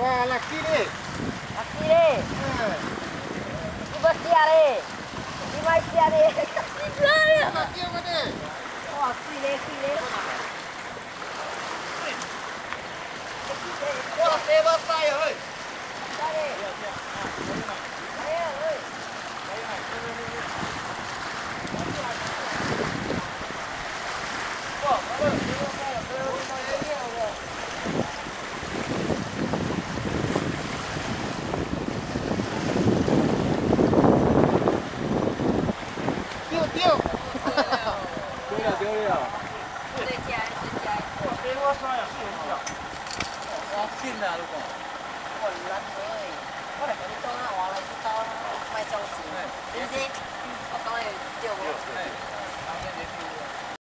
Wa, lakire. Lakire. É. Iba tiare. Iba tiare. Tiare. Lakire mana? Oh, sile, sile. Ora, leva sai, oi. Tiare. Tiare, oi. Ó, valeu. 对了对了，我，给我呀，我信老公，我对，我来给你做，来给你做，买饺子，不？